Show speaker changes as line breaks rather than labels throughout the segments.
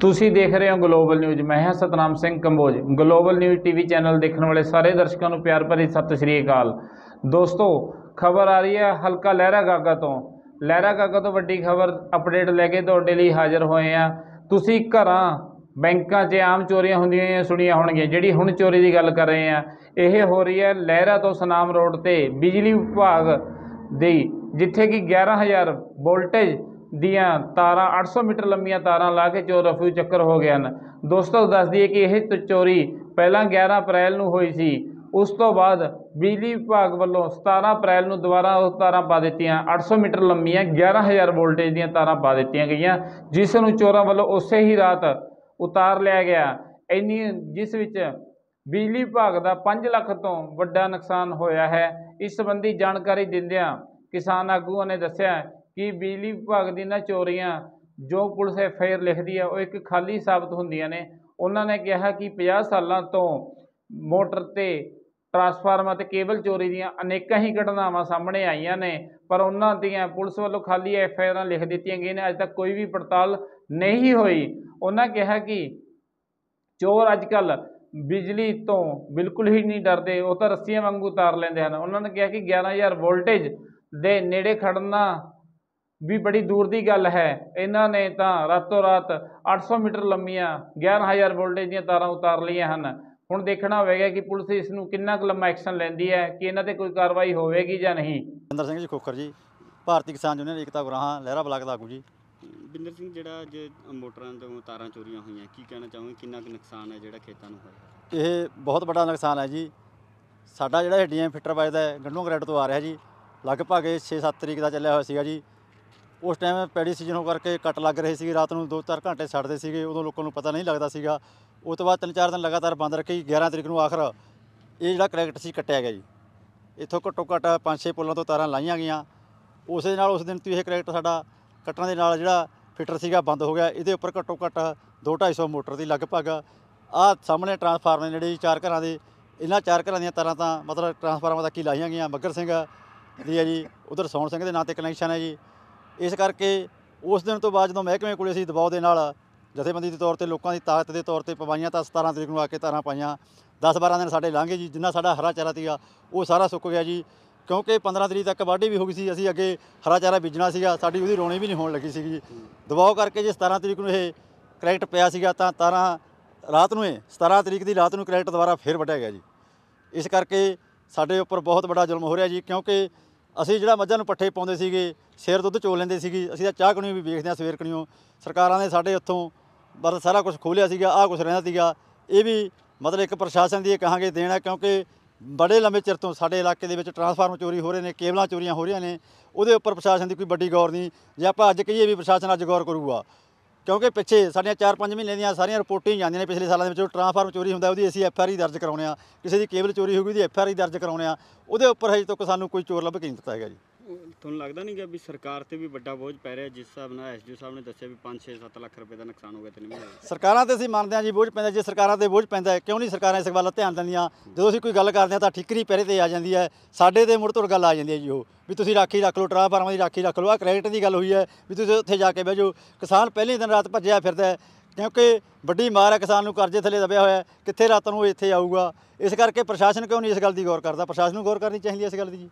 ਤੁਸੀਂ ਦੇਖ ਰਹੇ ਹੋ ਗਲੋਬਲ ਨਿਊਜ਼ ਮੈਂ ਹਾਂ Satnam Singh Kamboj. Global news TV channel ਦੇਖਣ ਵਾਲੇ ਸਾਰੇ ਦਰਸ਼ਕਾਂ ਨੂੰ ਪਿਆਰ ਭਰੀ ਸਤਿ ਸ਼੍ਰੀ ਅਕਾਲ। ਦੋਸਤੋ, ਖਬਰ ਆ ਰਹੀ ਹੈ ਹਲਕਾ ਲਹਿਰਾ ਗਾਗਾ ਤੋਂ। ਲਹਿਰਾ ਗਾਗਾ ਤੋਂ ਵੱਡੀ ਖਬਰ ਅਪਡੇਟ ਲੈ ਕੇ ਤੁਹਾਡੇ ਲਈ ਹਾਜ਼ਰ ਹੋਏ ਆ ਤੁਸੀਂ ਘਰਾਂ, ਬੈਂਕਾਂ 'ਚ ਆਮ ਚੋਰੀਆਂ ਹੁੰਦੀਆਂ ਹੋਈਆਂ ਸੁਣੀਆਂ ਹੋਣਗੀਆਂ, ਜਿਹੜੀ ਹੁਣ ਚੋਰੀ ਦੀ ਗੱਲ ਕਰ ਰਹੇ ਆ ਇਹ ਹੋ ਰਹੀ ਹੈ ਲਹਿਰਾ ਤੋਂ ਸਨਾਮ ਰੋਡ ਤੇ ਬਿਜਲੀ ਵਿਭਾਗ ਦੀ, ਜਿੱਥੇ ਕਿ 11000 ਵੋਲਟੇਜ ਦੀਆਂ ਤਾਰਾਂ 800 ਮੀਟਰ ਲੰਮੀਆਂ ਤਾਰਾਂ ਲਾ ਕੇ ਚੋਰ ਰਫੂ ਚੱਕਰ ਹੋ ਗਏ ਹਨ। ਦੋਸਤੋ ਦੱਸ ਦਈਏ ਕਿ ਇਹ ਤ- ਚੋਰੀ ਪਹਿਲਾਂ 11 ਅਪ੍ਰੈਲ ਨੂੰ ਹੋਈ ਸੀ। ਉਸ ਤੋਂ ਬਾਅਦ ਬਿਜਲੀ ਵਿਭਾਗ ਵੱਲੋਂ 17 ਅਪ੍ਰੈਲ ਨੂੰ ਦੁਬਾਰਾ ਉਹ ਤਾਰਾਂ ਪਾ ਦਿੱਤੀਆਂ। 800 ਮੀਟਰ ਲੰਮੀਆਂ 11000 ਵੋਲਟੇਜ ਦੀਆਂ ਤਾਰਾਂ ਪਾ ਦਿੱਤੀਆਂ ਗਈਆਂ, ਜਿਸ ਨੂੰ ਚੋਰਾਂ ਵੱਲੋਂ ਉਸੇ ਹੀ ਰਾਤ ਉਤਾਰ ਲਿਆ ਗਿਆ। ਇੰਨੀ ਜਿਸ ਵਿੱਚ ਬਿਜਲੀ ਵਿਭਾਗ ਦਾ 5 ਲੱਖ ਤੋਂ ਵੱਡਾ ਨੁਕਸਾਨ ਹੋਇਆ ਹੈ। ਇਸ ਸੰਬੰਧੀ ਜਾਣਕਾਰੀ ਦਿੰਦਿਆਂ ਕਿਸਾਨ ਆਗੂਆਂ ਨੇ ਦੱਸਿਆ ਕਿ ਬਿਜਲੀ ਵਿਭਾਗ ਦੀ ਨਾ ਚੋਰੀਆਂ ਜੋ ਪੁਲਿਸ ਐੱਫ ਆਈ ਆਰ ਲਿਖਦੀ ਹੈ ਉਹ ਇੱਕ ਖਾਲੀ ਸਾਬਤ ਹੁੰਦੀਆਂ ਨੇ। ਉਹਨਾਂ ਨੇ ਕਿਹਾ ਕਿ 50 ਸਾਲਾਂ ਤੋਂ ਮੋਟਰ ਤੇ ਟਰਾਂਸਫਾਰਮਰ ਅਤੇ ਕੇਬਲ ਚੋਰੀ ਦੀਆਂ ਅਨੇਕਾਂ ਹੀ ਘਟਨਾਵਾਂ ਸਾਹਮਣੇ ਆਈਆਂ ਨੇ, ਪਰ ਉਹਨਾਂ ਦੀਆਂ ਪੁਲਿਸ ਵੱਲੋਂ ਖਾਲੀ ਐੱਫ ਆਈ ਆਰਾਂ ਲਿਖ ਦਿੱਤੀਆਂ ਗਈਆਂ ਨੇ। ਅਜੇ ਤੱਕ ਕੋਈ ਵੀ ਪੜਤਾਲ ਨਹੀਂ ਹੋਈ। ਉਹਨਾਂ ਕਿਹਾ ਕਿ ਚੋਰ ਅੱਜ ਕੱਲ ਬਿਜਲੀ ਤੋਂ ਬਿਲਕੁਲ ਹੀ ਨਹੀਂ ਡਰਦੇ, ਉਹ ਤਾਂ ਰੱਸੀਆਂ ਵਾਂਗੂ ਉਤਾਰ ਲੈਂਦੇ ਹਨ। ਉਹਨਾਂ ਨੇ ਕਿਹਾ ਕਿ 11000 ਵੋਲਟੇਜ ਦੇ ਨੇੜੇ ਖੜਨਾ ਵੀ ਬੜੀ ਦੂਰ ਦੀ ਗੱਲ ਹੈ। ਇਹਨਾਂ ਨੇ ਤਾਂ ਰਾਤੋਂ ਰਾਤ 800 ਮੀਟਰ ਲੰਮੀਆਂ 11000 ਵੋਲਟੇਜ ਦੀਆਂ ਤਾਰਾਂ ਉਤਾਰ ਲਈਆਂ ਹਨ। ਹੁਣ ਦੇਖਣਾ ਹੋਵੇਗਾ ਕਿ ਪੁਲਿਸ ਇਸ ਨੂੰ ਕਿੰਨਾ ਕੁ ਲੰਮਾ ਐਕਸ਼ਨ ਲੈਂਦੀ ਹੈ ਕਿ ਇਹਨਾਂ ਤੇ ਕੋਈ ਕਾਰਵਾਈ ਹੋਵੇਗੀ ਜਾਂ ਨਹੀਂ।
ਅੰਦਰ ਸਿੰਘ ਜੀ ਖੋਖਰ ਜੀ ਭਾਰਤੀ ਕਿਸਾਨ ਯੂਨੀਅਨ ਏਕਤਾ ਗੁਰਾਹਾਂ ਲਹਿਰਾ ਬਲਾਕ ਦਾ ਆਗੂ ਜੀ।
ਬਿੰਦਰ ਸਿੰਘ ਜਿਹੜਾ ਅੱਜ ਮੋਟਰਾਂ ਤੋਂ ਤਾਰਾਂ ਚੋਰੀਆਂ ਹੋਈਆਂ ਕੀ ਕਹਿਣਾ ਚਾਹੋਗੇ? ਕਿੰਨਾ ਕੁ ਨੁਕਸਾਨ ਹੈ ਜਿਹੜਾ ਖੇਤਾਂ ਨੂੰ ਹੋਇਆ?
ਇਹ ਬਹੁਤ ਵੱਡਾ ਨੁਕਸਾਨ ਹੈ ਜੀ। ਸਾਡਾ ਜਿਹੜਾ ਡੀਐਮ ਫਿੱਟਰ ਵੱਜਦਾ ਹੈ ਗੰਡੋਂ ਗ੍ਰੈਡ ਤੋਂ ਆ ਰਿਹਾ ਜੀ। ਲਗਭਗ 6-7 ਤਰੀਕ ਦਾ ਚੱਲਿਆ ਹੋਇਆ ਸੀਗਾ ਜੀ। ਉਸ ਟਾਈਮ ਪੈੜੀ ਸੀਜ਼ਨ ਹੋ ਕਰਕੇ ਕੱਟ ਲੱਗ ਰਹੇ ਸੀ ਰਾਤ ਨੂੰ 2-4 ਘੰਟੇ ਛੱਡਦੇ ਸੀਗੇ, ਉਦੋਂ ਲੋਕਾਂ ਨੂੰ ਪਤਾ ਨਹੀਂ ਲੱਗਦਾ ਸੀਗਾ। ਉਸ ਤੋਂ ਬਾਅਦ 3-4 ਦਿਨ ਲਗਾਤਾਰ ਬੰਦ ਰੱਖੀ 11 ਤਰੀਕ ਨੂੰ ਆਖਰ ਇਹ ਜਿਹੜਾ ਕਰੈਕਟ ਸੀ ਕੱਟਿਆ ਗਿਆ ਜੀ। ਇੱਥੋਂ ਘੱਟੋ ਘੱਟ 5-6 ਪੁੱਲਾਂ ਤੋਂ ਤਾਰਾਂ ਲਾਈਆਂ ਗਈਆਂ। ਉਸੇ ਨਾਲ ਉਸ ਦਿਨ ਤੋਂ ਇਹ ਕਰੈਕਟ ਸਾਡਾ ਕੱਟਣ ਦੇ ਨਾਲ ਜਿਹੜਾ ਫਿਟਰ ਸੀਗਾ ਬੰਦ ਹੋ ਗਿਆ। ਇਹਦੇ ਉੱਪਰ ਘੱਟੋ ਘੱਟ 2-250 ਮੋਟਰ ਦੀ ਲਗਭਗ ਆਹ ਸਾਹਮਣੇ ਟਰਾਂਸਫਾਰਮਰ ਨੇ ਜਿਹੜੇ ਜੀ ਚਾਰ ਘਰਾਂ ਦੇ, ਇਹਨਾਂ ਚਾਰ ਘਰਾਂ ਦੀਆਂ ਤਾਰਾਂ ਤਾਂ ਮਤਲਬ ਟਰਾਂਸਫਾਰਮਰ ਤੱਕ ਹੀ ਲਾਈਆਂ ਗਈਆਂ। ਮੱਗਰ ਸਿੰਘ ਦੀ ਹੈ ਜੀ, ਉਧਰ ਸੌਣ ਸਿੰਘ ਦੇ ਨਾਂ ਤੇ ਕਨੈਕਸ਼ਨ ਹੈ ਜੀ। ਇਸ ਕਰਕੇ ਉਸ ਦਿਨ ਤੋਂ ਬਾਅਦ ਜਦੋਂ ਮਹਿਕਮੇ ਕੋਲੇ ਅਸੀਂ ਦਬਾਅ ਦੇ ਨਾਲ ਜਥੇਬੰਦੀ ਦੇ ਤੌਰ ਤੇ ਲੋਕਾਂ ਦੀ ਤਾਕਤ ਦੇ ਤੌਰ ਤੇ ਪਵਾਈਆਂ ਤਾਂ 17 ਤਰੀਕ ਨੂੰ ਆ ਕੇ ਤਾਰਾਂ ਪਾਈਆਂ 10-12 ਦਿਨ ਸਾਡੇ ਲੰਘੇ ਜੀ, ਜਿੰਨਾ ਸਾਡਾ ਹਰਾ ਚਾਰਾ ਸੀਗਾ, ਉਹ ਸਾਰਾ ਸੁੱਕ ਗਿਆ ਜੀ। ਕਿਉਂਕਿ 15 ਤਰੀਕ ਤੱਕ ਵਾਢੀ ਵੀ ਹੋ ਗਈ ਸੀ, ਅਸੀਂ ਅੱਗੇ ਹਰਾ ਚਾਰਾ ਬੀਜਣਾ ਸੀਗਾ, ਸਾਡੀ ਉਹਦੀ ਰੋਣੀ ਵੀ ਨਹੀਂ ਹੋਣ ਲੱਗੀ ਸੀਗੀ ਜੀ। ਦਬਾਅ ਕਰਕੇ ਜੇ 17 ਤਰੀਕ ਨੂੰ ਇਹ ਕਰੈਕਟ ਪਿਆ ਸੀਗਾ ਤਾਂ ਤਾਰਾਂ ਰਾਤ ਨੂੰ ਇਹ 17 ਤਰੀਕ ਦੀ ਰਾਤ ਨੂੰ ਕਰੈਕਟ ਦੁਬਾਰਾ ਫੇਰ ਵੱਢਿਆ ਗਿਆ ਜੀ। ਇਸ ਕਰਕੇ ਸਾਡੇ ਉੱਪਰ ਬਹੁਤ ਵੱਡਾ ਜ਼ੁਲਮ ਹੋ ਰਿਹਾ ਜੀ, ਕਿਉਂਕਿ ਅਸੀਂ ਜਿਹੜਾ ਮੱਝਾਂ ਨੂੰ ਪੱਠੇ ਪਾਉਂਦੇ ਸੀਗੇ, ਸ਼ੇਰ ਦੁੱਧ ਚੋ ਲੈਂਦੇ ਸੀਗੇ, ਅਸੀਂ ਤਾਂ ਚਾਹ ਕਣੀਓ ਵੀ ਵੇਖਦੇ ਹਾਂ ਸਵੇਰ ਕਣੀਓ। ਸਰਕਾਰਾਂ ਨੇ ਸਾਡੇ ਉੱਥੋਂ ਬਸ ਸਾਰਾ ਕੁਝ ਖੋਲਿਆ ਸੀਗਾ, ਆਹ ਕੁਝ ਰਹਿੰਦਾ ਸੀਗਾ। ਇਹ ਵੀ ਮਤਲਬ ਇੱਕ ਪ੍ਰਸ਼ਾਸਨ ਦੀ ਇਹ ਕਹਾਂਗੇ ਦੇਣ ਹੈ, ਕਿਉਂਕਿ ਬੜੇ ਲੰਬੇ ਚਿਰ ਤੋਂ ਸਾਡੇ ਇਲਾਕੇ ਦੇ ਵਿੱਚ ਟਰਾਂਸਫਾਰਮਰ ਚੋਰੀ ਹੋ ਰਹੇ ਨੇ, ਕੇਬਲਾਂ ਚੋਰੀਆਂ ਹੋ ਰਹੀਆਂ ਨੇ, ਉਹਦੇ ਉੱਪਰ ਪ੍ਰਸ਼ਾਸਨ ਦੀ ਕੋਈ ਵੱਡੀ ਗੌਰ ਨਹੀਂ। ਜੇ ਆਪਾਂ ਅੱਜ ਕਹੀਏ ਵੀ ਪ੍ਰਸ਼ਾਸਨ ਅੱਜ ਗੌਰ ਕਰੂਗਾ ਕਿਉਂਕਿ ਪਿੱਛੇ ਸਾਡੀਆਂ 4-5 ਮਹੀਨੇ ਦੀਆਂ ਸਾਰੀਆਂ ਰਿਪੋਰਟਾਂ ਹੀ ਜਾਂਦੀਆਂ ਨੇ ਪਿਛਲੇ ਸਾਲਾਂ ਦੇ ਵਿੱਚ ਜੋ ਟਰਾਂਸਫਾਰਮਰ ਚੋਰੀ ਹੁੰਦਾ, ਉਹਦੀ ਅਸੀਂ ਐਫ ਆਰ ਆਈ ਦਰਜ ਕਰਾਉਣੇ ਆ, ਕਿਸੇ ਦੀ ਕੇਬਲ ਚੋਰੀ ਹੋ ਗਈ ਉਹਦੀ ਐਫ ਆਰ ਆਈ ਦਰਜ ਕਰਾਉਣੇ ਆ, ਉਹਦੇ ਉੱਪਰ ਹਜੇ ਤੱਕ ਸਾਨੂੰ ਕੋਈ ਚੋਰ ਲੱਭ ਕੇ ਨਹੀਂ ਦਿੱਤਾ ਹੈਗਾ ਜੀ।
ਤੁਹਾਨੂੰ ਲੱਗਦਾ ਨਹੀਂ ਕਿ ਵੀ ਸਰਕਾਰ ਤੇ ਵੀ ਵੱਡਾ ਬੋਝ ਪੈ ਰਿਹਾ ਜਿਸ ਹਿਸਾਬ ਨਾਲ ਐਸਡੀਓ ਸਾਹਿਬ ਨੇ ਦੱਸਿਆ ਵੀ 5 6 7 ਲੱਖ ਰੁਪਏ ਦਾ ਨੁਕਸਾਨ ਹੋ ਗਿਆ ਤਿੰਨ ਮਹੀਨੇ ਵਿੱਚ।
ਸਰਕਾਰਾਂ ਤੇ ਅਸੀਂ ਮੰਨਦੇ ਹਾਂ ਜੀ, ਬੋਝ ਪੈਂਦਾ ਜੇ ਸਰਕਾਰਾਂ ਤੇ ਬੋਝ ਪੈਂਦਾ ਕਿਉਂ ਨਹੀਂ ਸਰਕਾਰਾਂ ਇਸ ਵੱਲ ਧਿਆਨ ਦਿੰਦੀਆਂ? ਜਦੋਂ ਅਸੀਂ ਕੋਈ ਗੱਲ ਕਰਦੇ ਹਾਂ ਤਾਂ ਠਿਕਰੀ ਪਹਿਰੇ ਤੇ ਆ ਜਾਂਦੀ ਹੈ। ਸਾਡੇ ਤੇ ਮੁੜ ਤੋਂ ਗੱਲ ਆ ਜਾਂਦੀ ਹੈ ਜੀ ਉਹ, ਵੀ ਤੁਸੀਂ ਰਾਖੀ ਰੱਖ ਲਓ, ਟਰਾਂਸਫਾਰਮਰ ਦੀ ਰਾਖੀ ਰੱਖ ਲਓ। ਆ ਕ੍ਰੈਡਿਟ ਦੀ ਗੱਲ ਹੋਈ ਹੈ ਵੀ ਤੁਸੀਂ ਉੱਥੇ ਜਾ ਕੇ ਬਹਿ ਜਾਓ। ਕਿਸਾਨ ਪਹਿਲੇ ਦਿਨ ਰਾਤ ਭੱਜਿਆ ਫਿਰਦਾ ਕਿਉਂਕਿ ਵੱਡੀ ਮਾਰ ਹੈ, ਕਿਸਾਨ ਨੂੰ ਕਰਜ਼ੇ ਥੱਲੇ ਦਬਿਆ ਹੋਇਆ ਕਿੱਥੇ ਰਾਤ ਨੂੰ ਇੱਥੇ ਆਊਗਾ? ਇਸ ਕਰਕੇ ਪ੍ਰਸ਼ਾਸਨ ਕਿਉਂ ਨਹੀਂ ਇਸ ਗੱਲ ਦੀ ਗੌਰ ਕਰਦਾ? ਪ੍ਰਸ਼ਾਸਨ ਨੂੰ ਗੌਰ ਕਰਨੀ ਚਾਹੀਦੀ ਹੈ ਇਸ ਗੱਲ ਦੀ ਜੀ।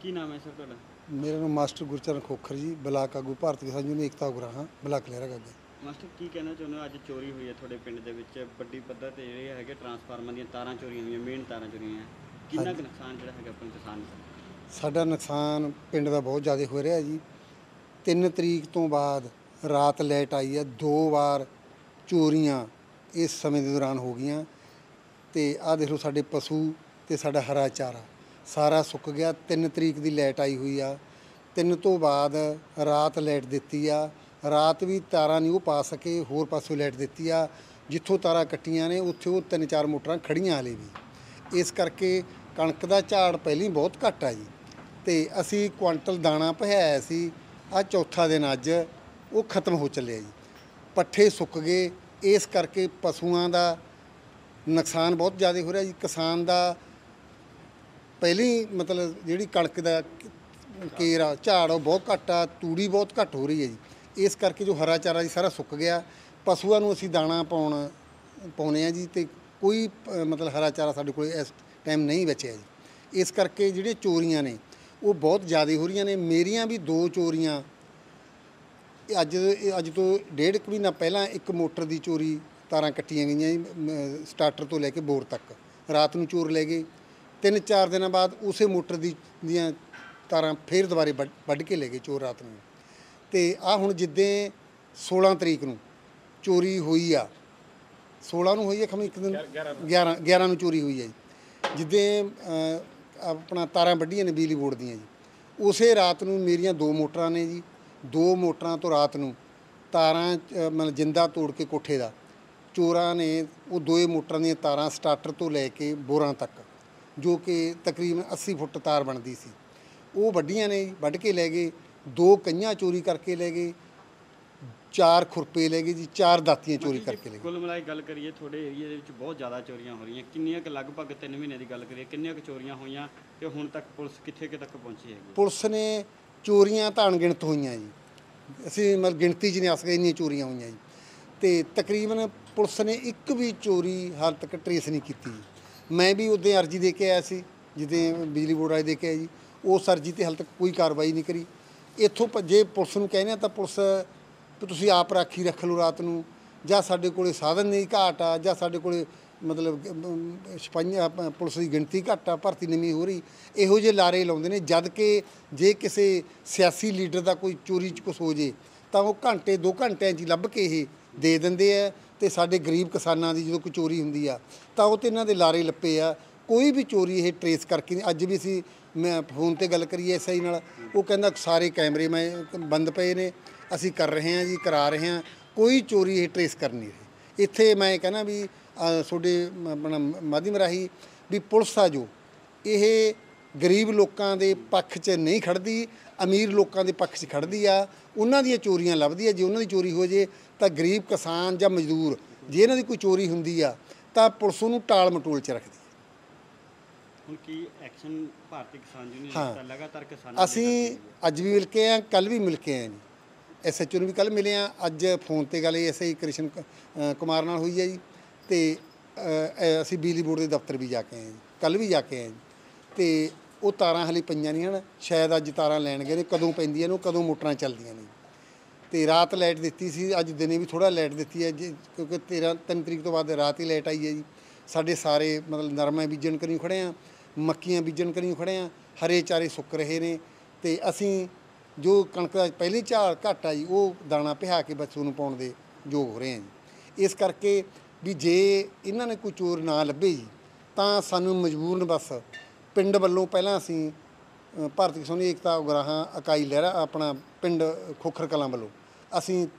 ਕੀ ਨਾਮ ਹੈ ਸਰ ਤੁਹਾਡਾ?
ਮੇਰਾ ਨਾਮ ਮਾਸਟਰ ਗੁਰਚਰਨ ਖੋਖਰ ਜੀ ਬਲਾਕ ਆਗੂ ਭਾਰਤੀ ਕਿਸਾਨ ਯੂਨੀਅਨ ਏਕਤਾ ਗੁਰਾਹਾਂ ਬਲਾਕ ਲਹਿਰਾ ਗਾਗਾ।
ਮਾਸਟਰ ਕੀ ਕਹਿਣਾ ਚਾਹੁੰਦੇ ਹੋ? ਅੱਜ ਚੋਰੀ ਹੋਈ ਹੈ ਤੁਹਾਡੇ ਪਿੰਡ ਦੇ ਵਿੱਚ ਵੱਡੀ ਪੱਧਰ ਤੇ ਜਿਹੜੇ ਹੈਗੇ ਟਰਾਂਸਫਾਰਮਰ ਦੀਆਂ ਤਾਰਾਂ ਚੋਰੀਆਂ ਹੋਈਆਂ ਮੇਨ ਤਾਰਾਂ ਚੋਰੀਆਂ ਕਿੰਨਾ ਕੁ ਨੁਕਸਾਨ ਜਿਹੜਾ ਹੈਗਾ ਆਪਣੇ ਕਿਸਾਨ ਦਾ?
ਸਾਡਾ ਨੁਕਸਾਨ ਪਿੰਡ ਦਾ ਬਹੁਤ ਜ਼ਿਆਦਾ ਹੋ ਰਿਹਾ ਜੀ। 3 ਤਰੀਕ ਤੋਂ ਬਾਅਦ ਰਾਤ ਲਾਈਟ ਆਈ ਹੈ ਦੋ ਵਾਰ ਚੋਰੀਆਂ ਇਸ ਸਮੇਂ ਦੇ ਦੌਰਾਨ ਹੋ ਗਈਆਂ। ਤੇ ਆਹ ਦੇਖ ਸਾਡੇ ਪਸ਼ੂ ਤੇ ਸਾਡਾ ਹਰਾ ਚਾਰਾ। ਸਾਰਾ ਸੁੱਕ ਗਿਆ। 3 ਤਰੀਕ ਦੀ ਲਾਈਟ ਆਈ ਹੋਈ ਆ। 3 ਤੋਂ ਬਾਅਦ ਰਾਤ ਲਾਈਟ ਦਿੱਤੀ ਆ। ਰਾਤ ਵੀ ਤਾਰਾਂ ਨਹੀਂ ਉਹ ਪਾ ਸਕੇ, ਹੋਰ ਪਾਸੋਂ ਲਾਈਟ ਦਿੱਤੀ ਆ। ਜਿੱਥੋਂ ਤਾਰਾਂ ਕੱਟੀਆਂ ਨੇ, ਉੱਥੇ ਉਹ ਤਿੰਨ ਚਾਰ ਮੋਟਰਾਂ ਖੜੀਆਂ ਹਲੇ ਵੀ। ਇਸ ਕਰਕੇ ਕਣਕ ਦਾ ਝਾੜ ਪਹਿਲਾਂ ਹੀ ਬਹੁਤ ਘੱਟ ਆ ਜੀ। ਤੇ ਅਸੀਂ ਕੁਆਂਟਲ ਦਾਣਾ ਭਿਆਇਆ ਸੀ ਆ ਚੌਥਾ ਦਿਨ ਅੱਜ ਉਹ ਖਤਮ ਹੋ ਚੱਲਿਆ ਜੀ। ਪੱਠੇ ਸੁੱਕ ਗਏ, ਇਸ ਕਰਕੇ ਪਸ਼ੂਆਂ ਦਾ ਨੁਕਸਾਨ ਬਹੁਤ ਜ਼ਿਆਦਾ ਹੋ ਰਿਹਾ ਜੀ। ਕਿਸਾਨ ਦਾ ਪਹਿਲੀ ਮਤਲਬ ਜਿਹੜੀ ਕਣਕ ਦਾ ਕੇਰ ਆ ਝਾੜ ਉਹ ਬਹੁਤ ਘੱਟ ਆ ਤੂੜੀ ਬਹੁਤ ਘੱਟ ਹੋ ਰਹੀ ਹੈ ਜੀ। ਇਸ ਕਰਕੇ ਜੋ ਹਰਾ ਚਾਰਾ ਜੀ ਸਾਰਾ ਸੁੱਕ ਗਿਆ। ਪਸ਼ੂਆਂ ਨੂੰ ਅਸੀਂ ਦਾਣਾ ਪਾਉਣ ਪਾਉਨੇ ਆ ਜੀ ਤੇ ਕੋਈ ਅ, ਮਤਲਬ ਹਰਾ ਚਾਰਾ ਸਾਡੇ ਕੋਲ ਇਸ ਟਾਈਮ ਨਹੀਂ ਬਚਿਆ ਜੀ। ਇਸ ਕਰਕੇ ਜਿਹੜੇ ਚੋਰੀਆਂ ਨੇ ਉਹ ਬਹੁਤ ਜ਼ਿਆਦਾ ਹੋ ਰਹੀਆਂ ਨੇ। ਮੇਰੀਆਂ ਵੀ ਦੋ ਚੋਰੀਆਂ। ਅੱਜ ਅੱਜ ਤੋਂ ਡੇਢ ਕੁ ਮਹੀਨਾ ਪਹਿਲਾਂ ਇੱਕ ਮੋਟਰ ਦੀ ਚੋਰੀ ਤਾਰਾਂ ਕੱਟੀਆਂ ਗਈਆਂ ਜੀ ਸਟਾਰਟਰ ਤੋਂ ਲੈ ਕੇ ਬੋਰ ਤੱਕ। ਰਾਤ ਨੂੰ ਚੋਰ ਲੈ ਗਏ। ਤਿੰਨ ਚਾਰ ਦਿਨਾਂ ਬਾਅਦ ਉਸੇ ਮੋਟਰ ਦੀ ਦੀਆਂ ਤਾਰਾਂ ਫੇਰ ਦੁਬਾਰੇ ਵੱਢ- ਕੇ ਲੈ ਗਏ ਚੋਰ ਰਾਤ ਨੂੰ। ਤੇ ਆ ਹੁਣ ਜਿੱਦੇ 16 ਤਰੀਕ ਨੂੰ ਚੋਰੀ ਹੋਈ ਆ 16 ਨੂੰ ਹੋਈ ਹੈ ਖਮੀ ਇੱਕ ਦਿਨ? 11 11 ਨੂੰ। ਚੋਰੀ ਹੋਈ ਹੈ ਜੀ। ਜਿੱਦੇ ਆਪਣਾ ਤਾਰਾਂ ਵੱਢੀਆਂ ਨੇ ਬਿਜਲੀ ਬੋਰਡ ਦੀਆਂ ਜੀ। ਉਸੇ ਰਾਤ ਨੂੰ ਮੇਰੀਆਂ ਦੋ ਮੋਟਰਾਂ ਨੇ ਜੀ। ਦੋ ਮੋਟਰਾਂ ਤੋਂ ਰਾਤ ਨੂੰ ਤਾਰਾਂ ਮਤਲਬ ਜਿੰਦਾ ਤੋੜ ਕੇ ਕੋਠੇ ਦਾ ਚੋਰਾਂ ਨੇ ਉਹ ਦੋਏ ਮੋਟਰਾਂ ਦੀਆਂ ਤਾਰਾਂ ਸਟਾਰਟਰ ਤੋਂ ਲੈ ਕੇ ਬੋਰਾਂ ਤੱਕ ਜੋ ਕਿ ਤਕਰੀਬਨ 80 ਫੁੱਟ ਤਾਰ ਬਣਦੀ ਸੀ। ਉਹ ਵੱਡੀਆਂ ਨੇ ਵੱਢ ਕੇ ਲੈ ਗਏ ਦੋ ਕਈਆਂ ਚੋਰੀ ਕਰਕੇ ਲੈ ਗਏ ਚਾਰ ਖੁਰਪੇ ਲੈ ਗਏ ਜੀ ਚਾਰ ਦਾਤੀਆਂ ਚੋਰੀ ਕਰਕੇ ਲੈ ਗਏ।
ਕੁੱਲ ਮਿਲਾਈ ਗੱਲ ਕਰੀਏ ਤੁਹਾਡੇ ਏਰੀਆ ਦੇ ਵਿੱਚ ਬਹੁਤ ਜ਼ਿਆਦਾ ਚੋਰੀਆਂ ਹੋ ਰਹੀਆਂ। ਕਿੰਨੀਆਂ ਕੁ ਲਗਭਗ 3 ਮਹੀਨੇ ਦੀ ਗੱਲ ਕਰੀਏ ਕਿੰਨੀਆਂ ਕੁ ਚੋਰੀਆਂ ਹੋਈਆਂ ਤੇ ਹੁਣ ਤੱਕ ਪੁਲਿਸ ਕਿੱਥੇ ਕਿ ਤੱਕ ਪਹੁੰਚੀ ਹੈਗੀ?
ਪੁਲਿਸ ਨੇ ਚੋਰੀਆਂ ਤਾਂ ਅਣਗਿਣਤ ਹੋਈਆਂ ਜੀ। ਅਸੀਂ ਮਤਲਬ ਗਿਣਤੀ 'ਚ ਨਹੀਂ ਆ ਸਕਦੇ ਇੰਨੀਆਂ ਚੋਰੀਆਂ ਹੋਈਆਂ ਜੀ। ਤੇ ਤਕਰੀਬਨ ਪੁਲਿਸ ਨੇ ਇੱਕ ਵੀ ਚੋਰੀ ਹਾਲ ਤੱਕ ਟਰੇਸ ਨਹੀਂ ਕੀਤੀ ਜੀ। ਮੈਂ ਵੀ ਉਦੋਂ ਅਰਜੀ ਦੇ ਕੇ ਆਇਆ ਸੀ ਜਿੱਦੇ ਬਿਜਲੀ ਬੋਰਡ ਵਾਲੇ ਦੇ ਕੇ ਆਏ ਜੀ। ਉਸ ਅਰਜੀ ਤੇ ਹਾਲ ਤੱਕ ਕੋਈ ਕਾਰਵਾਈ ਨਹੀਂ ਕਰੀ। ਇੱਥੋਂ ਜੇ ਪੁਲਿਸ ਨੂੰ ਕਹਿੰਦੇ ਆ ਤਾਂ ਪੁਲਿਸ ਵੀ ਤੁਸੀਂ ਆਪ ਰਾਖੀ ਰੱਖ ਲਓ ਰਾਤ ਨੂੰ ਜਾਂ ਸਾਡੇ ਕੋਲੇ ਸਾਧਨ ਨਹੀਂ ਘਾਟ ਆ ਜਾਂ ਸਾਡੇ ਕੋਲੇ ਮਤਲਬ ਅਮ, ਸਿਪਾਹੀਆਂ ਪੁਲਿਸ ਦੀ ਗਿਣਤੀ ਘੱਟ ਆ ਭਰਤੀ ਨਵੀਂ ਹੋ ਰਹੀ ਇਹੋ ਜਿਹੇ ਲਾਰੇ ਲਾਉਂਦੇ ਨੇ ਜਦ ਕਿ ਜੇ ਕਿਸੇ ਸਿਆਸੀ ਲੀਡਰ ਦਾ ਕੋਈ ਚੋਰੀ ਚ ਕੁਛ ਹੋ ਜੇ ਤਾਂ ਉਹ ਘੰਟੇ ਦੋ ਘੰਟਿਆਂ 'ਚ ਲੱਭ ਕੇ ਇਹ ਦੇ ਦਿੰਦੇ ਆ। ਤੇ ਸਾਡੇ ਗਰੀਬ ਕਿਸਾਨਾਂ ਦੀ ਜਦੋਂ ਕੋਈ ਚੋਰੀ ਹੁੰਦੀ ਆ, ਤਾਂ ਉਹ ਤੇ ਇਹਨਾਂ ਦੇ ਲਾਰੇ ਲੱਪੇ ਆ। ਕੋਈ ਵੀ ਚੋਰੀ ਇਹ ਟਰੇਸ ਕਰਕੇ ਨਹੀਂ, ਅੱਜ ਵੀ ਅਸੀਂ ਮੈਂ ਫੋਨ ਤੇ ਗੱਲ ਕਰੀਏ ਐਸਆਈ ਨਾਲ, ਉਹ ਕਹਿੰਦਾ ਸਾਰੇ ਕੈਮਰੇ ਮੈਂ ਬੰਦ ਪਏ ਨੇ, ਅਸੀਂ ਕਰ ਰਹੇ ਹਾਂ ਜੀ, ਕਰਾ ਰਹੇ ਹਾਂ। ਕੋਈ ਚੋਰੀ ਇਹ ਟਰੇਸ ਕਰ ਨਹੀਂ ਰਹੀ। ਇੱਥੇ ਮੈਂ ਕਹਿੰਦਾ ਵੀ ਤੁਹਾਡੇ ਆਪਣਾ ਮਾਧਿਅਮ ਰਾਹੀਂ ਵੀ ਪੁਲਿਸ ਆ ਜੋ, ਇਹ ਗਰੀਬ ਲੋਕਾਂ ਦੇ ਪੱਖ 'ਚ ਨਹੀਂ ਖੜਦੀ ਅਮੀਰ ਲੋਕਾਂ ਦੇ ਪੱਖ 'ਚ ਖੜਦੀ ਆ ਉਹਨਾਂ ਦੀਆਂ ਚੋਰੀਆਂ ਲੱਭਦੀ ਆ ਜੇ ਉਹਨਾਂ ਦੀ ਚੋਰੀ ਹੋ ਜੇ ਤਾਂ ਗਰੀਬ ਕਿਸਾਨ ਜਾਂ ਮਜ਼ਦੂਰ ਜੇ ਇਹਨਾਂ ਦੀ ਕੋਈ ਚੋਰੀ ਹੁੰਦੀ ਆ ਤਾਂ ਪੁਲਿਸ ਉਹਨੂੰ ਟਾਲ ਮਟੋਲ 'ਚ ਰੱਖਦੀ
ਹੁਣ ਕੀ ਐਕਸ਼ਨ ਭਾਰਤੀ ਕਿਸਾਨ ਯੂਨੀਅਨ। ਦਾ ਲਗਾਤਾਰ ਕਿਸਾਨਾਂ
ਅਸੀਂ। ਅੱਜ ਵੀ ਮਿਲ ਕੇ ਆ ਕੱਲ ਵੀ ਮਿਲ ਕੇ ਆਏ ਜੀ। ਐਸਐਚਓ ਨੂੰ ਵੀ ਕੱਲ ਮਿਲੇ ਆ ਅੱਜ ਫੋਨ ਤੇ ਗੱਲ ਐਸਆਈ ਕ੍ਰਿਸ਼ਨ ਕੁਮਾਰ ਨਾਲ ਹੋਈ ਹੈ ਜੀ। ਤੇ ਅਸੀਂ ਬਿਜਲੀ ਬੋਰਡ ਦੇ ਦਫ਼ਤਰ ਵੀ ਜਾ ਕੇ ਆਏ ਕੱਲ ਵੀ ਜਾ ਕੇ ਆਏ ਤੇ ਉਹ ਤਾਰਾਂ ਹਲੇ ਪਈਆਂ ਨਹੀਂ ਹਨ। ਸ਼ਾਇਦ ਅੱਜ ਤਾਰਾਂ ਲੈਣ ਗਏ ਨੇ, ਕਦੋਂ ਪੈਂਦੀਆਂ ਨੇ, ਉਹ ਕਦੋਂ ਮੋਟਰਾਂ ਚੱਲਦੀਆਂ ਨੇ। ਤੇ ਰਾਤ ਲਾਈਟ ਦਿੱਤੀ ਸੀ, ਅੱਜ ਦਿਨੇ ਵੀ ਥੋੜਾ ਲਾਈਟ ਦਿੱਤੀ ਹੈ, ਜੀ ਕਿਉਂਕਿ 13 ਤਿੰਨ ਤਰੀਕ ਤੋਂ ਬਾਅਦ ਰਾਤ ਹੀ ਲਾਈਟ ਆਈ ਹੈ ਜੀ। ਸਾਡੇ ਸਾਰੇ ਮਤਲਬ ਨਰਮੇ ਬੀਜਣ ਕਰੀ ਖੜੇ ਆ ਮੱਕੀਆਂ ਬੀਜਣ ਕਰੀ ਖੜੇ ਆ ਹਰੇ ਚਾਰੇ ਸੁੱਕ ਰਹੇ ਨੇ ਤੇ ਅਸੀਂ ਜੋ ਕਣਕ ਦਾ ਪਹਿਲੀ ਝਾੜ ਘੱਟ ਆ ਜੀ ਉਹ ਦਾਣਾ ਪਿਹਾ ਕੇ ਬੱਚੂ ਨੂੰ ਪਾਉਣ ਦੇ ਯੋਗ ਹੋ ਰਹੇ ਆ ਜੀ। ਇਸ ਕਰਕੇ ਵੀ ਜੇ ਇਹਨਾਂ ਨੇ ਕੋਈ ਚੋਰ ਨਾ ਲੱਭੇ ਜੀ, ਤਾਂ ਸਾਨੂੰ ਮਜਬੂਰਨ ਬਸ ਪਿੰਡ ਵੱਲੋਂ ਪਹਿਲਾਂ ਅਸੀਂ ਅ, ਭਾਰਤੀ ਕਿਸਾਨ ਏਕਤਾ ਉਗਰਾਹਾਂ ਇਕਾਈ ਲਹਿਰਾ ਆਪਣਾ ਪਿੰਡ ਖੋਖਰ ਕਲਾਂ ਵੱਲੋਂ। ਅਸੀਂ ਅ,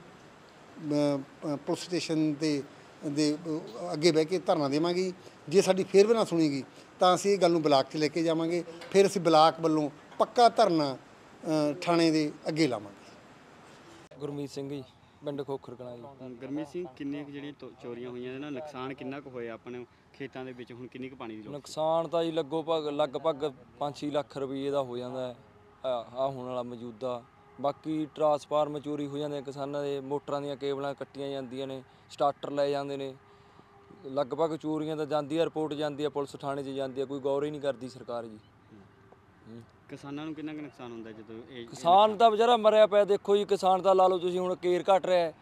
ਅ, ਪੁਲਿਸ ਸਟੇਸ਼ਨ ਦੇ ਦੇ ਅ, ਅੱਗੇ ਬਹਿ ਕੇ ਧਰਨਾ ਦੇਵਾਂਗੇ। ਜੀ। ਜੇ ਸਾਡੀ ਫੇਰ ਵੀ ਨਾ ਸੁਣੀਗੀ ਤਾਂ ਅਸੀਂ ਇਹ ਗੱਲ ਨੂੰ ਬਲਾਕ 'ਚ ਲੈ ਕੇ ਜਾਵਾਂਗੇ। ਫਿਰ ਅਸੀਂ ਬਲਾਕ ਵੱਲੋਂ ਪੱਕਾ ਧਰਨਾ ਅ, ਥਾਣੇ ਦੇ ਅੱਗੇ ਲਾਵਾਂਗੇ।
ਗੁਰਮੀਤ ਸਿੰਘ ਜੀ ਪਿੰਡ ਖੋਖਰ ਕਲਾਂ ਜੀ।
ਗਰਮੀਤ ਸਿੰਘ ਕਿੰਨੀਆਂ ਕੁ ਜਿਹੜੀਆਂ ਤੋ- ਚੋਰੀਆਂ ਹੋਈਆਂ ਨੇ ਨਾ ਨੁਕਸਾਨ ਕਿੰਨਾ ਕੁ ਹੋਇਆ ਆਪਣੇ ਖੇਤਾਂ ਦੇ ਵਿੱਚ ਹੁਣ ਕਿੰਨੀ ਕੁ ਪਾਣੀ ਦੀ ਲੋੜ
ਨੁਕਸਾਨ ਤਾਂ ਜੀ ਲਗਭਗ ਲਗਭਗ 5-6 ਲੱਖ ਰੁਪਏ ਦਾ ਹੋ ਜਾਂਦਾ ਹੈ। ਆ ਹੁਣ ਵਾਲਾ ਮੌਜੂਦਾ। ਬਾਕੀ ਟਰਾਂਸਫਾਰਮ ਚੋਰੀ ਹੋ ਜਾਂਦੇ ਆ ਕਿਸਾਨਾਂ ਦੇ ਮੋਟਰਾਂ ਦੀਆਂ ਕੇਬਲਾਂ ਕੱਟੀਆਂ ਜਾਂਦੀਆਂ ਨੇ ਸਟਾਰਟਰ ਲੈ ਜਾਂਦੇ ਨੇ। ਲਗਭਗ ਚੋਰੀਆਂ ਤਾਂ ਜਾਂਦੀ ਆ ਰਿਪੋਰਟ ਜਾਂਦੀ ਆ ਪੁਲਿਸ ਥਾਣੇ 'ਚ ਜਾਂਦੀ ਆ ਕੋਈ ਗੌਰ ਹੀ ਨਹੀਂ ਕਰਦੀ ਸਰਕਾਰ ਜੀ।
ਕਿਸਾਨਾਂ ਨੂੰ ਕਿੰਨਾ ਕੁ ਨੁਕਸਾਨ ਹੁੰਦਾ ਜਦੋਂ ਇਹ
ਕਿਸਾਨ ਤਾਂ ਵਿਚਾਰਾ ਮਰਿਆ ਪਿਆ ਦੇਖੋ ਜੀ ਕਿਸਾਨ ਤਾਂ ਲਾ ਲਓ ਤੁਸੀਂ ਹੁਣ ਕੇਰ ਘਟ ਰਿਹਾ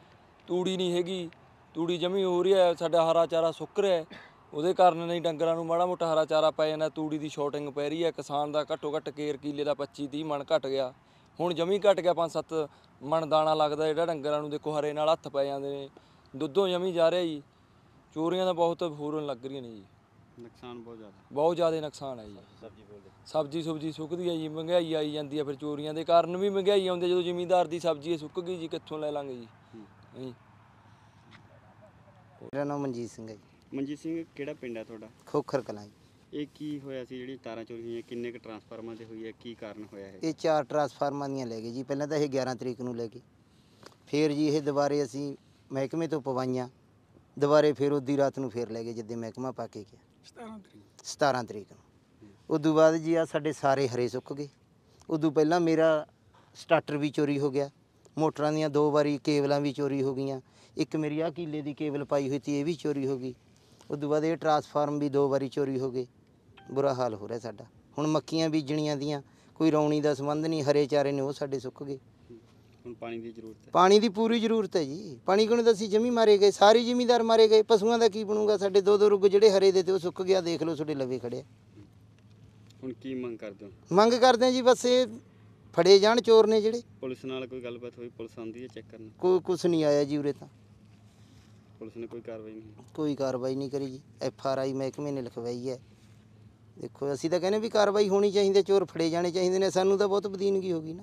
ਤੂੜੀ ਨਹੀਂ ਹੈਗੀ ਤੂੜੀ ਜਮੀ ਹੋ ਰਹੀ ਹੈ ਸਾਡਾ ਹਰਾ ਚਾਰਾ ਸੁੱਕ ਰਿਹਾ ਉਹਦੇ ਕਾਰਨ ਨਹੀਂ ਡੰਗਰਾਂ ਨੂੰ ਮਾੜਾ ਮੋਟਾ ਹਰਾ ਚਾਰਾ ਪੈ ਜਾਂਦਾ ਤੂੜੀ ਦੀ ਸ਼ਾਰਟਿੰਗ ਪੈ ਰਹੀ ਹੈ ਕਿਸਾਨ ਦਾ ਘੱਟੋ ਘੱਟ ਕੇਰ ਕੀਲੇ ਦਾ 25 30 ਮਣ ਘਟ ਗਿਆ। ਹੁਣ ਜਮੀ ਘਟ ਗਿਆ 5-7 ਮਣ ਦਾਣਾ ਲੱਗਦਾ ਜਿਹੜਾ ਡੰਗਰਾਂ ਨੂੰ ਦੇਖੋ ਹਰੇ ਨਾਲ ਹੱਥ ਪੈ ਜਾਂਦੇ ਨੇ ਦੁੱਧੋਂ ਜਮੀ ਜਾ ਰਿਹਾ ਜੀ। ਚੋਰੀਆਂ ਦਾ ਬਹੁਤ ਹੋਰਨ ਲੱਗ ਰਹੀਆਂ ਨੇ ਜੀ।
ਨੁਕਸਾਨ ਬਹੁਤ ਜ਼ਿਆਦਾ।
ਬਹੁਤ ਜ਼ਿਆਦਾ ਨੁਕਸਾਨ ਹੈ ਜੀ। ਸਬਜ਼ੀ ਬੋਲਦੇ। ਸਬਜ਼ੀ ਸੁਬਜੀ ਸੁੱਕਦੀ ਹੈ ਜੀ ਮਹਿੰਗਾਈ ਆਈ ਜਾਂਦੀ ਹੈ ਫਿਰ ਚੋਰੀਆਂ ਦੇ ਕਾਰਨ ਵੀ ਮਹਿੰਗਾਈ ਆਉਂਦੀ ਹੈ ਜਦੋਂ ਜ਼ਿਮੀਂਦਾਰ ਦੀ ਸਬਜ਼ੀ ਇਹ ਸੁੱਕ ਗਈ ਜੀ ਕਿੱਥੋਂ ਲੈ ਲਾਂਗੇ ਜੀ।
ਮੇਰਾ ਨਾਮ ਮਨਜੀਤ ਸਿੰਘ ਹੈ ਜੀ।
ਮਨਜੀਤ ਸਿੰਘ ਕਿਹੜਾ ਪਿੰਡ ਹੈ ਤੁਹਾਡਾ?
ਖੋਖਰ ਕਲਾਂ ਜੀ।
ਇਹ ਕੀ ਹੋਇਆ ਸੀ ਜਿਹੜੀ ਤਾਰਾਂ ਚੋਰੀ ਹੋਈਆਂ? ਕਿੰਨੇ ਕੁ ਟਰਾਂਸਫਾਰਮਰ ਤੇ ਹੋਈ ਹੈ? ਕੀ ਕਾਰਨ ਹੋਇਆ ਇਹ?
ਇਹ ਚਾਰ ਟਰਾਂਸਫਾਰਮਾਂ ਦੀਆਂ ਲੈ ਗਏ ਜੀ। ਪਹਿਲਾਂ ਤਾਂ ਇਹ 11 ਤਰੀਕ ਨੂੰ ਲੈ ਗਏ। ਫਿਰ ਜੀ ਇਹ ਦੁਬਾਰੇ ਅਸੀਂ ਮਹਿਕਮੇ ਤੋਂ ਪਵਾਈਆਂ। ਦੁਬਾਰੇ ਫਿਰ ਉਦੀ ਰਾਤ ਨੂੰ ਫਿਰ ਲੈ ਗਏ ਜਿੱਦੇ ਮਹਿਕਮਾ ਪਾ ਕੇ ਗਿਆ। 17 ਤਰੀਕ 17 ਤਰੀਕ ਨੂੰ। ਉਦੋਂ ਬਾਅਦ ਜੀ ਆ ਸਾਡੇ ਸਾਰੇ ਹਰੇ ਸੁੱਕ ਗਏ। ਉਦੋਂ ਪਹਿਲਾਂ ਮੇਰਾ ਸਟਾਰਟਰ ਵੀ ਚੋਰੀ ਹੋ ਗਿਆ। ਮੋਟਰਾਂ ਦੀਆਂ ਦੋ ਵਾਰੀ ਕੇਬਲਾਂ ਵੀ ਚੋਰੀ ਹੋ ਗਈਆਂ। ਇੱਕ ਮੇਰੀ ਆ ਕੀਲੇ ਦੀ ਕੇਬਲ ਪਾਈ ਹੋਈ ਸੀ ਇਹ ਵੀ ਚੋਰੀ ਹੋ ਗਈ। ਉਦੋਂ ਬਾਅਦ ਇਹ ਟਰਾਂਸਫਾਰਮ ਵੀ ਦੋ ਵਾਰੀ ਚੋਰੀ ਹੋ ਗਏ। ਬੁਰਾ ਹਾਲ ਹੋ ਰਿਹਾ ਸਾਡਾ। ਹੁਣ ਮੱਕੀਆਂ ਬੀਜਣੀਆਂ ਦੀਆਂ ਕੋਈ ਰੌਣੀ ਦਾ ਸੰਬੰਧ ਨਹੀਂ ਹਰੇ ਚਾਰੇ ਨੇ ਉਹ ਸਾਡੇ ਸੁੱਕ ਗਏ।
ਹੁਣ ਪਾਣੀ ਦੀ ਜ਼ਰੂਰਤ ਹੈ।
ਪਾਣੀ ਦੀ ਪੂਰੀ ਜ਼ਰੂਰਤ ਹੈ ਜੀ। ਪਾਣੀ ਕੋਲ ਤਾਂ ਅਸੀਂ ਜਮੀ ਮਾਰੇ ਗਏ ਸਾਰੇ ਜ਼ਿਮੀਂਦਾਰ ਮਾਰੇ ਗਏ। ਪਸ਼ੂਆਂ ਦਾ ਕੀ ਬਣੂਗਾ? ਸਾਡੇ ਦੋ ਦੋ ਰੁੱਗ ਜਿਹੜੇ ਹਰੇ ਦੇ ਤੇ ਉਹ ਸੁੱਕ ਗਿਆ। ਦੇਖ ਲਓ ਤੁਹਾਡੇ ਲਵੇ ਖੜਿਆ
ਹੁਣ ਕੀ ਮੰਗ ਕਰਦੇ ਹੋ?
ਮੰਗ ਕਰਦੇ ਹਾਂ ਜੀ ਬਸ ਇਹ ਫੜੇ ਜਾਣ ਚੋਰ ਨੇ ਜਿਹੜੇ।
ਪੁਲਿਸ ਨਾਲ ਕੋਈ ਗੱਲਬਾਤ ਹੋਈ? ਪੁਲਿਸ ਆਉਂਦੀ ਹੈ ਚੈੱਕ ਕਰਨ?
ਕੋਈ ਕੁਛ ਨਹੀਂ ਆਇਆ ਜੀ ਉਰੇ ਤਾਂ।
ਪੁਲਿਸ ਨੇ ਕੋਈ ਕਾਰਵਾਈ ਨਹੀਂ
ਕੋਈ ਕਾਰਵਾਈ ਨਹੀਂ ਕਰੀ ਜੀ। ਐਫ ਆਰ ਆਈ ਮਹਿਕਮੇ ਨੇ ਲਿਖਵਾਈ ਹੈ। ਦੇਖੋ ਅਸੀਂ ਤਾਂ ਕਹਿੰਦੇ ਵੀ ਕਾਰਵਾਈ ਹੋਣੀ ਚਾਹੀਦੀ ਹੈ ਚੋਰ ਫੜੇ ਜਾਣੇ ਚਾਹੀਦੇ ਨੇ। ਸਾਨੂੰ ਤਾਂ ਬਹੁਤ ਬਦੀਨਗੀ ਹੋ ਗਈ ਨਾ।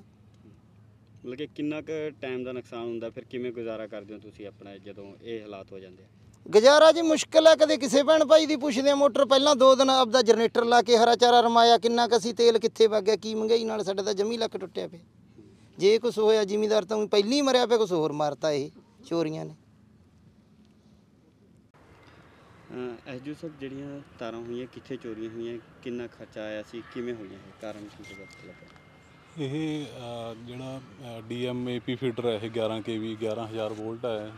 ਮਤਲਬ ਕਿ ਕਿੰਨਾ ਕੁ ਟਾਈਮ ਦਾ ਨੁਕਸਾਨ ਹੁੰਦਾ ਫਿਰ ਕਿਵੇਂ ਗੁਜ਼ਾਰਾ ਕਰਦੇ ਹੋ ਤੁਸੀਂ ਆਪਣਾ ਜਦੋਂ ਇਹ ਹਾਲਾਤ ਹੋ ਜਾਂਦੇ ਆ?
ਗੁਜ਼ਾਰਾ ਜੀ ਮੁਸ਼ਕਲ ਹੈ ਕਦੇ ਕਿਸੇ ਭੈਣ ਭਾਈ ਦੀ ਪੁੱਛਦੇ ਆ ਮੋਟਰ ਪਹਿਲਾਂ ਦੋ ਦਿਨ ਆਪਦਾ ਜਨਰੇਟਰ ਲਾ ਕੇ ਹਰਾ ਚਾਰਾ ਰਮਾਇਆ ਕਿੰਨਾ ਕੁ ਅਸੀਂ ਤੇਲ ਕਿੱਥੇ ਵਗ ਗਿਆ ਕੀ ਮਹਿੰਗਾਈ ਨਾਲ ਸਾਡਾ ਤਾਂ ਜਮੀ ਲੱਕ ਟੁੱਟਿਆ ਪਿਆ। ਜੇ ਕੁਝ ਹੋਇਆ ਜ਼ਿਮੀਦਾਰ ਤਾਂ ਊਂ ਪਹਿਲੀ ਮਰਿਆ ਪਿਆ ਕੁਝ ਹੋਰ ਮਾਰਤਾ ਇਹ ਚੋਰੀਆਂ ਨੇ।
ਐਸਜੂ ਸਭ ਜਿਹੜੀਆਂ ਤਾਰਾਂ ਹੋਈਆਂ ਕਿੱਥੇ ਚੋਰੀਆਂ ਹੋਈਆਂ ਕਿੰਨਾ ਖਰਚਾ ਆਇਆ ਸੀ ਕਿਵੇਂ ਹੋਈਆਂ ਇਹ ਕਾਰਨ ਕੀ ਸੀਗਾ? ਲੱਗਾ
ਇਹ ਅ, ਜਿਹੜਾ ਡੀਐਮਏਪੀ ਫੀਡਰ ਹੈ ਇਹ 11 ਕੇਵੀ 11000 ਵੋਲਟ ਹੈ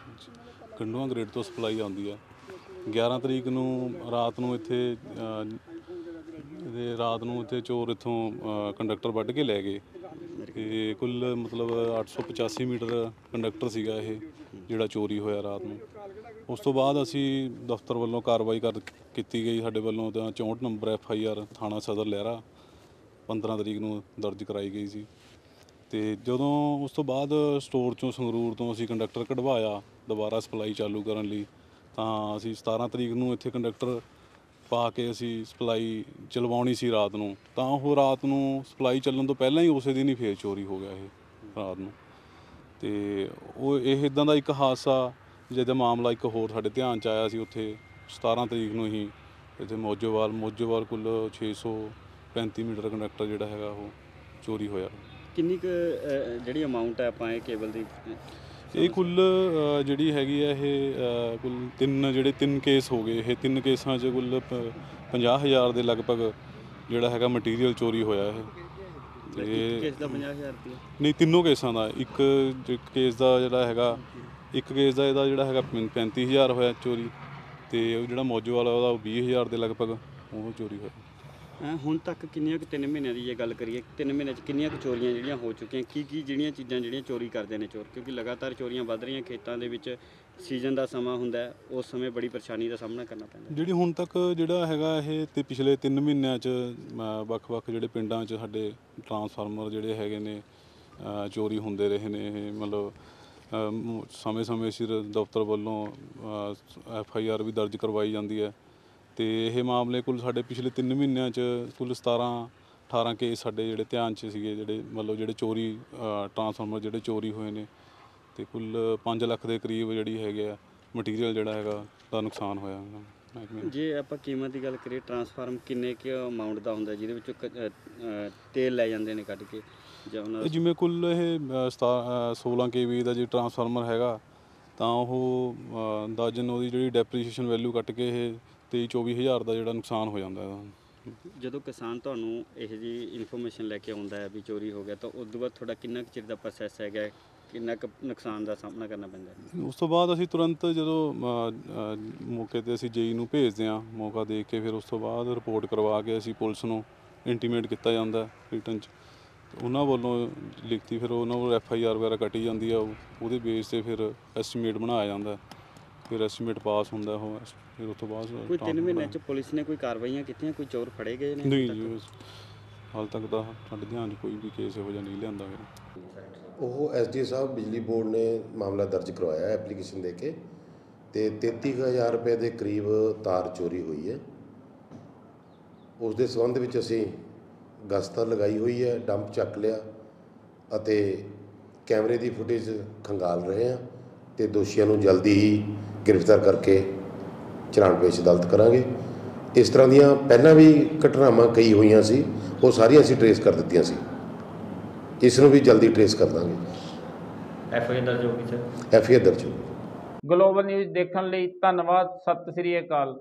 ਕੰਡੂਆ ਗ੍ਰੇਡ ਤੋਂ ਸਪਲਾਈ ਆਉਂਦੀ ਹੈ। 11 ਤਰੀਕ ਨੂੰ ਰਾਤ ਨੂੰ ਇੱਥੇ ਅ, ਇਹਦੇ ਰਾਤ ਨੂੰ ਇੱਥੇ ਚੋਰ ਇੱਥੋਂ ਅ, ਕੰਡਕਟਰ ਵੱਢ ਕੇ ਲੈ ਗਏ। ਤੇ ਕੁੱਲ ਮਤਲਬ 885 ਮੀਟਰ ਕੰਡਕਟਰ ਸੀਗਾ ਇਹ ਜਿਹੜਾ ਚੋਰੀ ਹੋਇਆ ਰਾਤ ਨੂੰ। ਉਸ ਤੋਂ ਬਾਅਦ ਅਸੀਂ ਦਫ਼ਤਰ ਵੱਲੋਂ ਕਾਰਵਾਈ ਕਰ ਕੀਤੀ ਗਈ, ਸਾਡੇ ਵੱਲੋਂ ਤਾਂ 64 ਨੰਬਰ ਐਫ ਆਈ ਆਰ ਥਾਣਾ ਸਦਰ ਲਹਿਰਾ 15 ਤਰੀਕ ਨੂੰ ਦਰਜ ਕਰਾਈ ਗਈ ਸੀ। ਤੇ ਜਦੋਂ ਉਸ ਤੋਂ ਬਾਅਦ ਸਟੋਰ ਚੋਂ ਸੰਗਰੂਰ ਤੋਂ ਅਸੀਂ ਕੰਡਕਟਰ ਕਢਵਾਇਆ, ਦੁਬਾਰਾ ਸਪਲਾਈ ਚਾਲੂ ਕਰਨ ਲਈ, ਤਾਂ ਅਸੀਂ 17 ਤਰੀਕ ਨੂੰ ਇੱਥੇ ਕੰਡਕਟਰ ਪਾ ਕੇ ਅਸੀਂ ਸਪਲਾਈ ਚਲਵਾਉਣੀ ਸੀ ਰਾਤ ਨੂੰ। ਤਾਂ ਉਹ ਰਾਤ ਨੂੰ ਸਪਲਾਈ ਚੱਲਣ ਤੋਂ ਪਹਿਲਾਂ ਹੀ ਉਸੇ ਦਿਨ ਹੀ ਫੇਰ ਚੋਰੀ ਹੋ ਗਿਆ ਇਹ ਰਾਤ ਨੂੰ। ਤੇ ਉਹ ਇਹ ਇਦਾਂ ਦਾ ਇੱਕ ਹਾਦਸਾ ਜਿਹਦਾ ਮਾਮਲਾ ਇੱਕ ਹੋਰ ਸਾਡੇ ਧਿਆਨ ਚ ਆਇਆ ਸੀ ਉੱਥੇ 17 ਤਰੀਕ ਨੂੰ ਹੀ ਇੱਥੇ ਮੋਜੋਵਾਲ ਮੋਜੋਵਾਲ ਕੁੱਲ 635 ਮੀਟਰ ਕੰਡਕਟਰ ਜਿਹੜਾ ਹੈਗਾ ਉਹ ਚੋਰੀ ਹੋਇਆ।
ਕਿੰਨੀ ਕੁ ਅਹ, ਜਿਹੜੀ ਅਮਾਉਂਟ ਹੈ ਆਪਾਂ ਇਹ ਕੇਬਲ ਦੀ?
ਇਹ ਕੁੱਲ ਅ, ਜਿਹੜੀ ਹੈਗੀ ਹੈ ਇਹ ਅ, ਕੁੱਲ ਤਿੰਨ ਜਿਹੜੇ ਤਿੰਨ ਕੇਸ ਹੋ ਗਏ। ਇਹ ਤਿੰਨ ਕੇਸਾਂ 'ਚ ਕੁੱਲ 50000 ਦੇ ਲਗਭਗ ਜਿਹੜਾ ਹੈਗਾ ਮਟੀਰੀਅਲ ਚੋਰੀ ਹੋਇਆ ਇਹ।
ਇੱਕ
ਤੇ
ਕੇਸ ਦਾ 50000 ਰੁਪਏ
ਨਹੀਂ ਤਿੰਨੋਂ ਕੇਸਾਂ ਦਾ। ਇੱਕ ਜ- ਕੇਸ ਦਾ ਜਿਹੜਾ ਹੈਗਾ ਇੱਕ ਕੇਸ ਦਾ ਇਹਦਾ ਜਿਹੜਾ ਹੈਗਾ ਪੈਂ- 35000 ਹੋਇਆ ਚੋਰੀ ਤੇ ਉਹ ਜਿਹੜਾ ਮੌਜੂ ਵਾਲਾ ਉਹਦਾ ਉਹ 20000 ਦੇ ਲਗਭਗ ਉਹ ਚੋਰੀ ਹੋਇਆ
ਅਹ, ਹੁਣ ਤੱਕ ਕਿੰਨੀਆਂ ਕੁ 3 ਮਹੀਨਿਆਂ ਦੀ ਜੇ ਗੱਲ ਕਰੀਏ 3 ਮਹੀਨਿਆਂ 'ਚ ਕਿੰਨੀਆਂ ਕੁ ਚੋਰੀਆਂ ਜਿਹੜੀਆਂ ਹੋ ਚੁੱਕੀਆਂ ਕੀ ਕੀ ਜਿਹੜੀਆਂ ਚੀਜ਼ਾਂ ਜਿਹੜੀਆਂ ਚੋਰੀ ਕਰਦੇ ਨੇ ਚੋਰ ਕਿਉਂਕਿ ਲਗਾਤਾਰ ਚੋਰੀਆਂ ਵੱਧ ਰਹੀਆਂ ਖੇਤਾਂ ਦੇ ਵਿੱਚ ਸੀਜ਼ਨ ਦਾ ਸਮਾਂ ਹੁੰਦਾ ਹੈ ਉਸ ਸਮੇਂ ਬੜੀ ਪਰੇਸ਼ਾਨੀ ਦਾ ਸਾਹਮਣਾ ਕਰਨਾ ਪੈਂਦਾ ਹੈ।
ਜਿਹੜੀ ਹੁਣ ਤੱਕ ਜਿਹੜਾ ਹੈਗਾ ਇਹ ਤੇ ਪਿਛਲੇ 3 ਮਹੀਨਿਆਂ ਚ ਵੱਖ-ਵੱਖ ਜਿਹੜੇ ਪਿੰਡਾਂ ਚ ਸਾਡੇ ਟਰਾਂਸਫਾਰਮਰ ਜਿਹੜੇ ਹੈਗੇ ਨੇ ਅ, ਚੋਰੀ ਹੁੰਦੇ ਰਹੇ ਨੇ ਇਹ ਮਤਲਬ ਸਮੇਂ-ਸਮੇਂ ਸਿਰ ਦਫ਼ਤਰ ਵੱਲੋਂ ਐਫ ਆਈ ਆਰ ਵੀ ਦਰਜ ਕਰਵਾਈ ਜਾਂਦੀ ਹੈ। ਤੇ ਇਹ ਮਾਮਲੇ ਕੁੱਲ ਸਾਡੇ ਪਿਛਲੇ 3 ਮਹੀਨਿਆਂ ਚ ਕੁੱਲ 17 18 ਕੇਸ ਸਾਡੇ ਜਿਹੜੇ ਧਿਆਨ ਚ ਸੀਗੇ, ਜਿਹੜੇ ਮਤਲਬ ਜਿਹੜੇ ਚੋਰੀ ਟਰਾਂਸਫਾਰਮਰ ਜਿਹੜੇ ਚੋਰੀ ਹੋਏ ਨੇ। ਤੇ ਕੁੱਲ 5 ਲੱਖ ਦੇ ਕਰੀਬ ਜਿਹੜੀ ਹੈਗੇ ਆ ਮਟੀਰੀਅਲ ਜਿਹੜਾ ਹੈਗਾ, ਦਾ ਨੁਕਸਾਨ ਹੋਇਆ ਮਹਿਕਮੇ ਨੂੰ।
ਜੇ ਆਪਾਂ ਕੀਮਤ ਦੀ ਗੱਲ ਕਰੀਏ ਟਰਾਂਸਫਾਰਮ ਕਿੰਨੇ ਕੁ ਅਮਾਉਂਟ ਦਾ ਹੁੰਦਾ, ਜਿਹਦੇ ਵਿੱਚੋਂ ਕ- ਤੇਲ ਲੈ ਜਾਂਦੇ ਨੇ ਕੱਢ ਕੇ? ਜਾਂ ਉਹਨਾਂ
ਇਹ ਜਿਵੇਂ ਕੁੱਲ ਇਹ ਅ, ਸਤਾ- ਅ, 16 ਕੇਵੀ ਦਾ ਜੇ ਟਰਾਂਸਫਾਰਮਰ ਹੈਗਾ ਤਾਂ ਉਹ ਅੰਦਾਜ਼ਨ ਉਹਦੀ ਜਿਹੜੀ ਡੈਪਰੀਸ਼ੀਏਸ਼ਨ ਵੈਲਿਊ ਕੱਟ ਕੇ ਇਹ 23 24000 ਦਾ ਜਿਹੜਾ ਨੁਕਸਾਨ ਹੋ ਜਾਂਦਾ ਹੈ
ਜਦੋਂ ਕਿਸਾਨ ਤੁਹਾਨੂੰ ਇਹ ਜੀ ਇਨਫੋਰਮੇਸ਼ਨ ਲੈ ਕੇ ਆਉਂਦਾ ਹੈ ਵੀ ਚੋਰੀ ਹੋ ਗਿਆ ਤਾਂ ਉਸ ਤੋਂ ਬਾਅਦ ਤੁਹਾਡਾ ਕਿੰਨਾ ਕੁ ਚਿਰ ਦਾ ਪ੍ਰੋਸੈਸ ਹੈਗਾ? ਕਿੰਨਾ ਕੁ ਨੁਕਸਾਨ ਦਾ ਸਾਹਮਣਾ ਕਰਨਾ ਪੈਂਦਾ ਹੈ
ਉਸ ਤੋਂ ਬਾਅਦ ਅਸੀਂ ਤੁਰੰਤ ਜਦੋਂ ਮੌਕੇ ਤੇ ਅਸੀਂ ਜੇਈ ਨੂੰ ਭੇਜਦੇ ਹਾਂ ਮੌਕਾ ਦੇਖ ਕੇ ਫਿਰ ਉਸ ਤੋਂ ਬਾਅਦ ਰਿਪੋਰਟ ਕਰਵਾ ਕੇ ਅਸੀਂ ਪੁਲਿਸ ਨੂੰ ਇੰਟੀਮੇਟ ਕੀਤਾ ਜਾਂਦਾ ਰਿਟਨ ਚ ਉਹਨਾਂ ਵੱਲੋਂ ਲਿਖਤੀ ਫਿਰ ਉਹਨਾਂ ਵੱਲੋਂ ਐਫ ਆਈ ਆਰ ਵਗੈਰਾ ਕੱਟੀ ਜਾਂਦੀ ਆ ਉਹ- ਉਹਦੇ ਬੇਸ ਤੇ ਫਿਰ ਐਸਟੀਮੇਟ ਬਣਾਇਆ ਜਾਂਦਾ ਫਿਰ ਐਸਟੀਮੇਟ ਪਾਸ ਹੁੰਦਾ ਉਹ ਫਿਰ ਉਸ ਤੋਂ ਬਾਅਦ
ਕੋਈ 3
ਟਰਾਂਸਫਰ
ਮਹੀਨਿਆਂ ਚ ਪੁਲਿਸ ਨੇ ਕੋਈ ਕਾਰਵਾਈਆਂ ਕੀਤੀਆਂ? ਕੋਈ ਚੋਰ ਫੜੇ ਗਏ ਨੇ
ਨਹੀਂ ਜੀ? ਉਸ- ਹਾਲ ਤੱਕ ਤਾਂ ਸਾਡੇ ਧਿਆਨ 'ਚ ਕੋਈ ਵੀ ਕੇਸ ਇਹੋ ਜਿਹਾ ਨਹੀਂ ਲਿਆਂਦਾ ਗਿਆ
ਉਹ ਐਸਡੀ ਸਾਹਿਬ ਬਿਜਲੀ ਬੋਰਡ ਨੇ ਮਾਮਲਾ ਦਰਜ ਕਰਵਾਇਆ ਹੈ ਐਪਲੀਕੇਸ਼ਨ ਦੇ ਕੇ ਤੇ 33000 ਰੁਪਏ ਦੇ ਕਰੀਬ ਤਾਰ ਚੋਰੀ ਹੋਈ ਹੈ। ਉਸ ਦੇ ਸੰਬੰਧ ਵਿੱਚ ਅਸੀਂ ਗਸਤ ਲਗਾਈ ਹੋਈ ਹੈ ਡੰਪ ਚੱਕ ਲਿਆ ਅਤੇ ਕੈਮਰੇ ਦੀ ਫੁਟੇਜ ਖੰਗਾਲ ਰਹੇ ਹਾਂ ਤੇ ਦੋਸ਼ੀਆਂ ਨੂੰ ਜਲਦੀ ਹੀ ਗ੍ਰਿਫਤਾਰ ਕਰਕੇ ਚਲਾਨ ਪੇਸ਼ ਅਦਾਲਤ ਕਰਾਂਗੇ। ਇਸ ਤਰ੍ਹਾਂ ਦੀਆਂ ਪਹਿਲਾਂ ਵੀ ਘਟਨਾਵਾਂ ਕਈ ਹੋਈਆਂ ਸੀ ਉਹ ਸਾਰੀਆਂ ਅਸੀਂ ਟਰੇਸ ਕਰ ਦਿੱਤੀਆਂ ਸੀ। ਇਸ ਨੂੰ ਵੀ ਜਲਦੀ ਟਰੇਸ ਕਰ ਦਾਂਗੇ।
ਐਫ ਆਈ ਆਰ ਦਰਜ ਹੋ ਗਈ ਸਰ
ਐਫ ਆਈ ਆਰ ਦਰਜ ਹੋਊਗੀ
ਗਲੋਬਲ ਨਿਊਜ਼ ਦੇਖਣ ਲਈ ਧੰਨਵਾਦ ਸਤਿ ਸ੍ਰੀ ਅਕਾਲ।